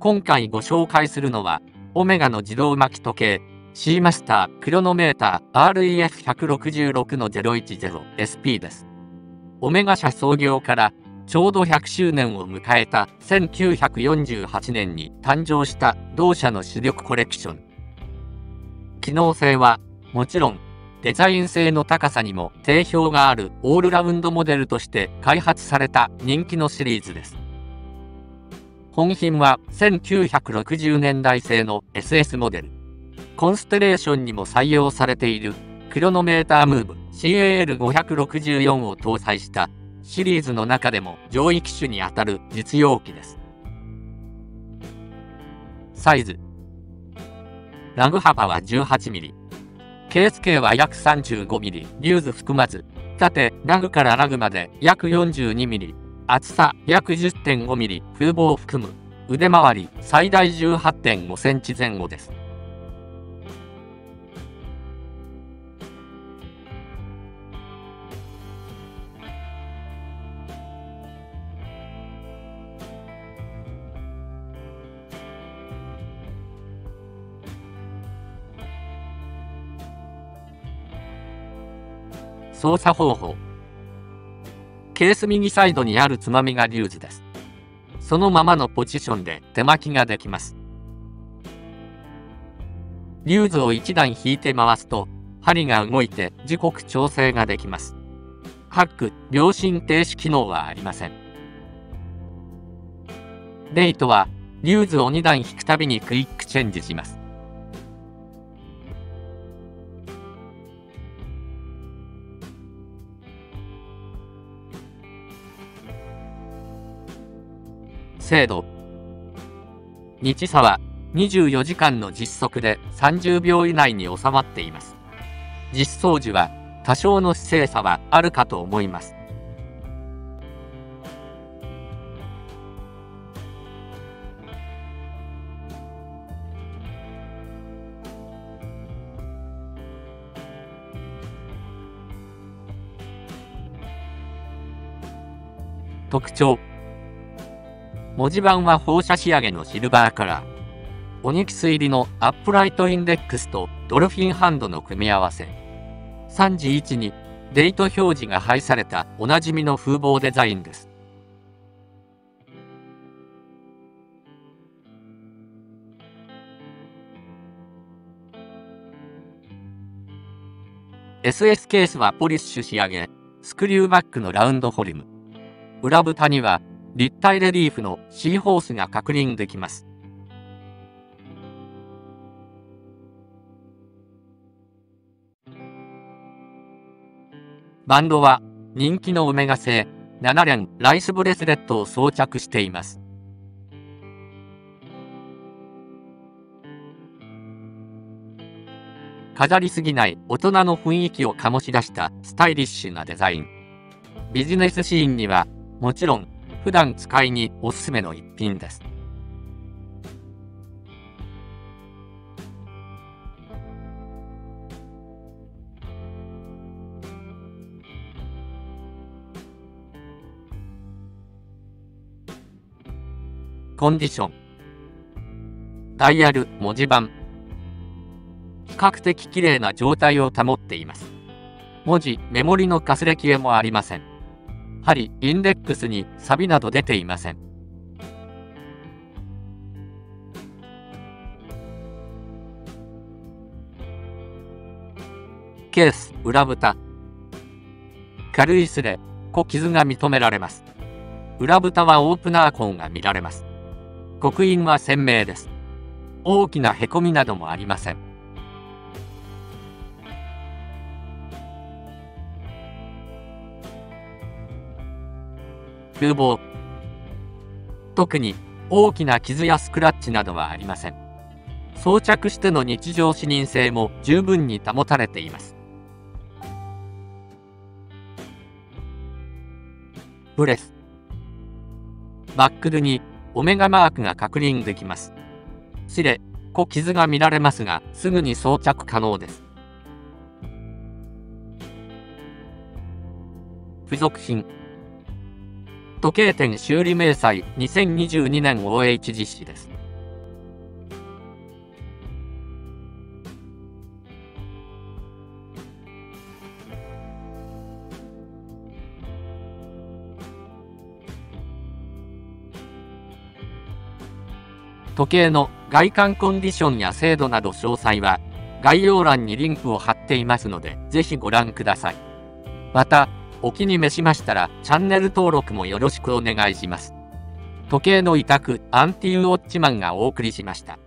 今回ご紹介するのは、オメガの自動巻き時計、シーマスタークロノメーター REF166 の 010SP です。オメガ社創業からちょうど100周年を迎えた1948年に誕生した同社の主力コレクション。機能性はもちろんデザイン性の高さにも定評があるオールラウンドモデルとして開発された人気のシリーズです。本品は1960年代製の SS モデル。コンステレーションにも採用されているクロノメータームーブ。CAL564 を搭載したシリーズの中でも上位機種にあたる実用機です。サイズ。ラグ幅は 18mm ケース径は約 35mm リ。ューズ含まず。縦ラグからラグまで約 42mm 厚さ約 10.5mm 風防を含む。腕回り最大 18.5cm 前後です。操作方法。ケース右サイドにあるつまみがリューズです。そのままのポジションで手巻きができます。リューズを1段引いて回すと針が動いて時刻調整ができます。ハック秒針停止機能はありません。デイトはリューズを2段引くたびにクイックチェンジします。精度。日差は24時間の実測で30秒以内に収まっています。実装時は多少の姿勢差はあるかと思います。特徴。文字盤は放射仕上げのシルバーカラー。オニキス入りのアップライトインデックスとドルフィンハンドの組み合わせ。3時位置にデート表示が配されたおなじみの風貌デザインです。SS ケースはポリッシュ仕上げ、スクリューバックのラウンドフォルム。裏蓋には立体レリーフのシーホースが確認できます。バンドは人気のオメガ製7連ライスブレスレットを装着しています。飾りすぎない大人の雰囲気を醸し出したスタイリッシュなデザイン。ビジネスシーンにはもちろん普段使いにおすすめの一品です。コンディション。ダイヤル文字盤。比較的綺麗な状態を保っています。文字メモリのかすれ消えもありません。針、インデックスに錆など出ていません。ケース、裏蓋。軽いすれ、小傷が認められます。裏蓋はオープナー痕が見られます。刻印は鮮明です。大きなへこみなどもありません。風貌特に大きな傷やスクラッチなどはありません。装着しての日常視認性も十分に保たれています。ブレス。バックルにオメガマークが確認できます。シレ。小傷が見られますがすぐに装着可能です。付属品。時計店修理明細2022年 OH 実施です。時計の外観コンディションや精度など詳細は概要欄にリンクを貼っていますので、ぜひご覧ください。また、お気に召しましたらチャンネル登録もよろしくお願いします。時計の委託アンティーウォッチマンがお送りしました。